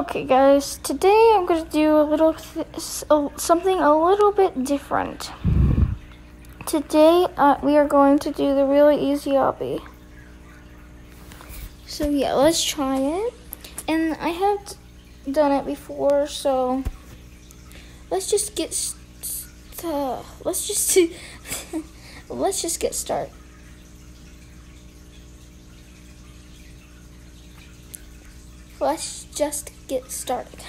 Okay, guys, today I'm going to do a little th- something a little bit different. Today uh, we are going to do the really easy obby. So yeah, let's try it. And I have done it before, so let's just get st- uh, let's just let's just get started. let's just get started.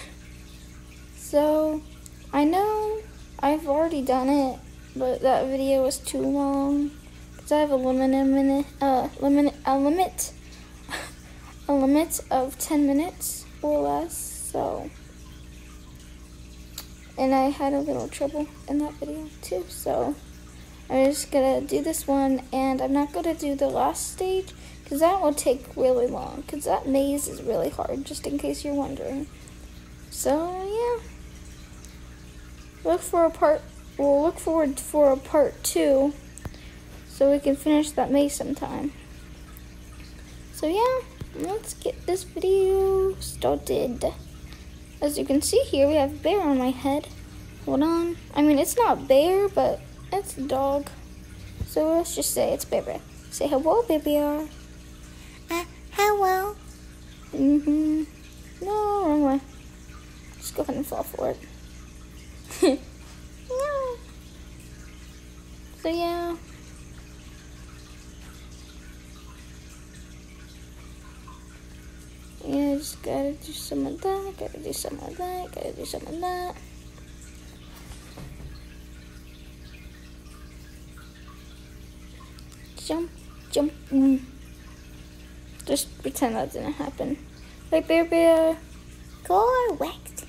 So, I know I've already done it, but that video was too long because I have a limit, a minute, uh, limit, a limit, a limit of 10 minutes or less. So, and I had a little trouble in that video too. So, I'm just gonna do this one, and I'm not gonna do the last stage because that will take really long. Because that maze is really hard, just in case you're wondering. So, yeah. Look for a part, we'll look forward for a part two. So we can finish that maze sometime. So, yeah. Let's get this video started. As you can see here, we have bear on my head. Hold on. I mean, it's not bear, but it's a dog. So let's just say it's Bear Bear. Say hello, Baby R. Hello. Mm-hmm. No, wrong way. Just go ahead and fall for it. no. So yeah. Yeah, just gotta do some of that, gotta do some of that, gotta do some of that. Jump, jump, mm. Just pretend that didn't happen. Right, Bear Bear? Correct.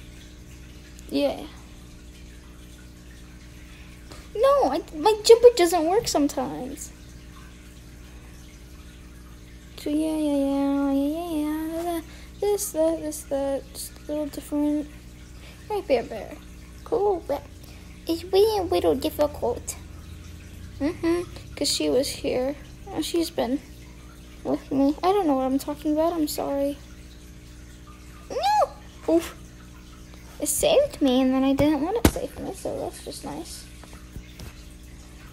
Yeah. No, I, my jumper doesn't work sometimes. So yeah, yeah, yeah, yeah, yeah, yeah. This, that, this, that, just a little different. Right, Bear Bear. Cool, but it's really a little difficult. Mm-hmm, because she was here. She's been with me. I don't know what I'm talking about. I'm sorry. No! Oof. It saved me, and then I didn't want it save me, so that's just nice.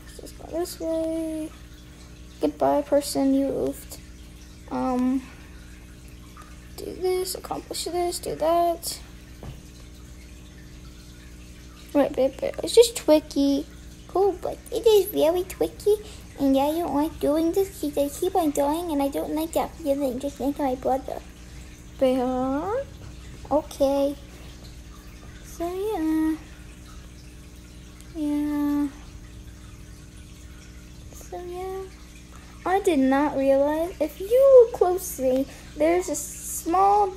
Let's just go this way. Goodbye, person you oofed. Um, do this, accomplish this, do that. Right, babe. It's just tricky. Cool, but it is very tricky, and I don't like doing this because I keep on dying, and I don't like that feeling just like my brother. Bear. Okay. So yeah. Yeah. So yeah. I did not realize if you look closely, there's a small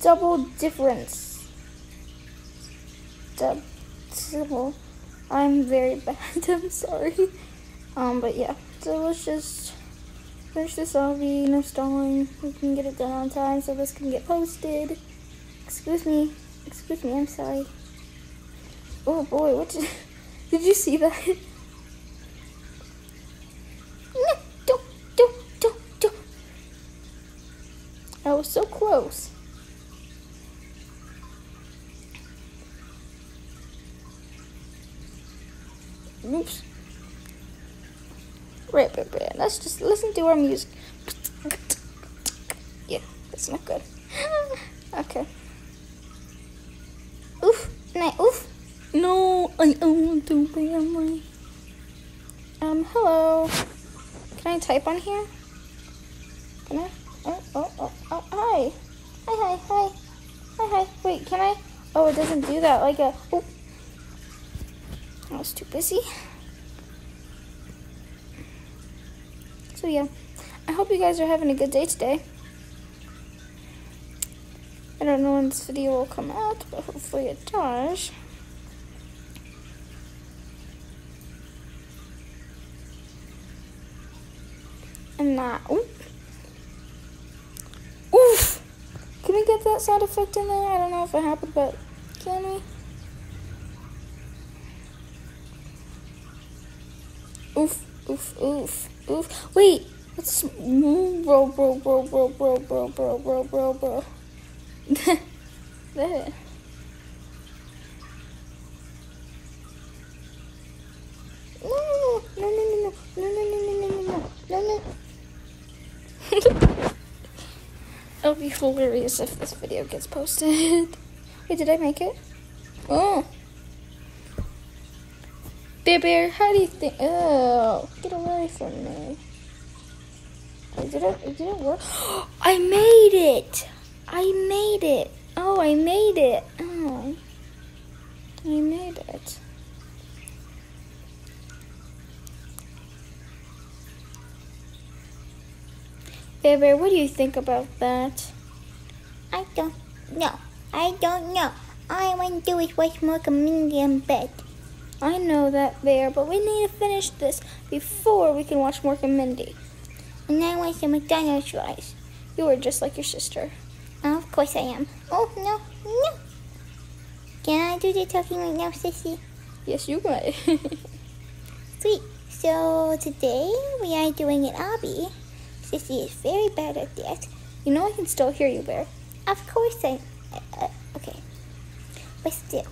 double difference. Double. I'm very bad. I'm sorry. Um, but yeah. So let's just finish this obby. No stalling. We can get it done on time so this can get posted. Excuse me. Excuse me. I'm sorry. Oh boy, what did, did you see that? No, don't, don't, don't, don't. I was so close. Oops. Right, right, right. Let's just listen to our music. Yeah, that's not good. okay. Oof. No, oof. No, I want to be. Um, hello. Can I type on here? Can I? Oh, oh, oh, oh, hi. Hi, hi, hi. Hi, hi. Wait, can I? Oh, it doesn't do that. Like a. Oh. I was too busy. So yeah, I hope you guys are having a good day today. I don't know when this video will come out, but hopefully it does. And now, oof. oof! Can we get that sound effect in there? I don't know if it happened, but can we? Oof, oof, oof, oof. Wait, let's bro, bro, bro, bro, bro, bro, bro, bro, bro, bro. there. No, no, no, no, no, no, no, no, no, no, no, no, no. It'll be hilarious if this video gets posted. Wait, did I make it? Oh. Bear Bear, how do you think? Oh, get away from me. Wait, did it, did it work? I made it! I made it! Oh, I made it! Oh. I made it. Bear Bear, what do you think about that? I don't know. I don't know. All I want to do is watch more community bed. I know that, Bear, but we need to finish this before we can watch Mork and Mindy. And now I want some McDonald's eyes. You are just like your sister. Oh, of course I am. Oh, no, no. Can I do the talking right now, Sissy? Yes, you may. Sweet. So today we are doing an obby. Sissy is very bad at that. you know I can still hear you, Bear. Of course I. Uh, uh, okay. But still,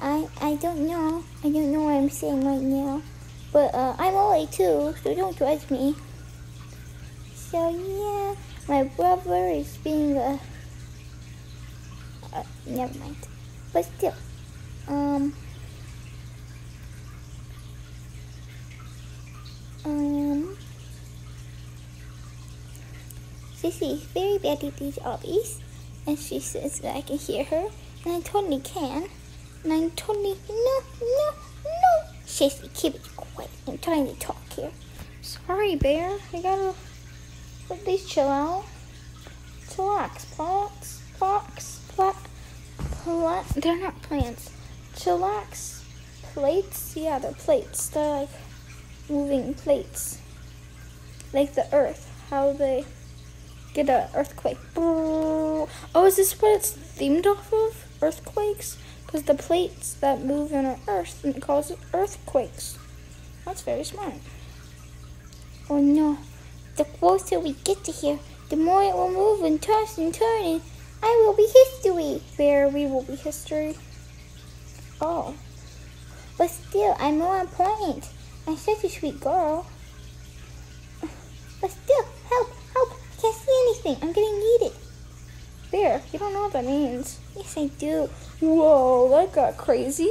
I I don't know. I don't know what I'm saying right now. But uh, I'm only two, so don't judge me. So yeah, my brother is being a. Uh, never mind. But still, um. Um. Sissy is very bad at these obbies, and she says that I can hear her, and I totally can. And I'm totally, no, no, no. Sissy, keep it quiet. I'm trying to talk here. Sorry, Bear. I gotta at least chill out. Chillax, plants, plants, plat, plant. They're not plants. Chillax, plates. Yeah, they're plates. They're like moving plates, like the Earth. How they get an earthquake. Oh, is this what it's themed off of? Earthquakes? Because the plates that move in our Earth and cause earthquakes. That's very smart. Oh no. The closer we get to here, the more it will move and toss and turn, and I will be history. Bear, we will be history. Oh. But still, I'm more important. I'm such a sweet girl. But still, help, help. I can't see anything. I'm getting yeeted. Bear, you don't know what that means. Yes, I do. Whoa, that got crazy.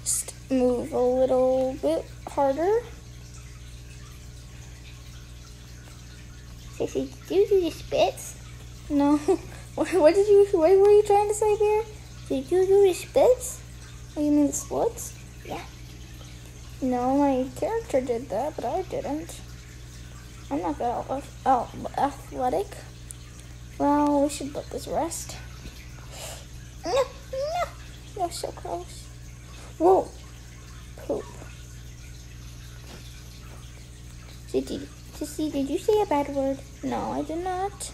Just move a little bit harder. Did you do the spits? No. What, what did you, what were you trying to say, Bear? Did you do the spits? Oh, you mean the splits? Yeah. No, my character did that, but I didn't. I'm not that athletic. Well, we should let this rest. No, no. You're so close. Whoa. Poop. Sissy, Sissy, did you say a bad word? No, I did not.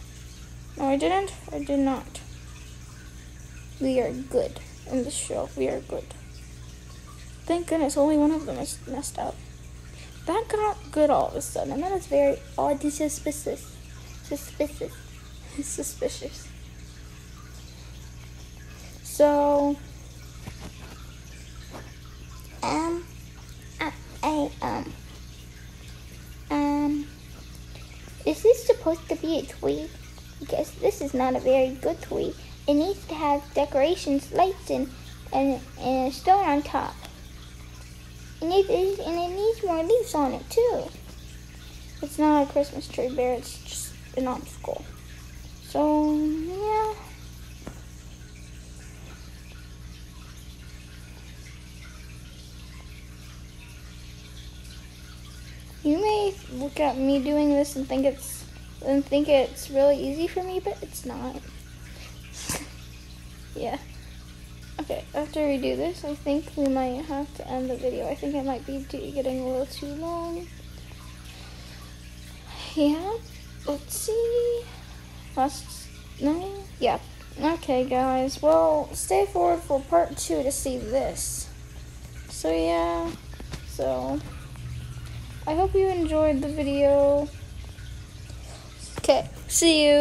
No, I didn't. I did not. We are good in this show. We are good. Thank goodness only one of them is messed up. That got good all of a sudden, and that is very oh, odd and suspicious. Suspicious. Suspicious. So, Um, um, um, is this supposed to be a tweet? Because this is not a very good tweet. It needs to have decorations, lights, and, and, and a stone on top. And it, is, and it needs more leaves on it, too. it's not a Christmas tree bear, it's just an obstacle. So, yeah. You may look at me doing this and think it's and think it's really easy for me, but it's not. yeah. Okay, after we do this, I think we might have to end the video. I think it might be getting a little too long. Yeah, let's see. Last nine? Yeah. Okay, guys. Well, stay forward for part two to see this. So, yeah. So, I hope you enjoyed the video. Okay, see you.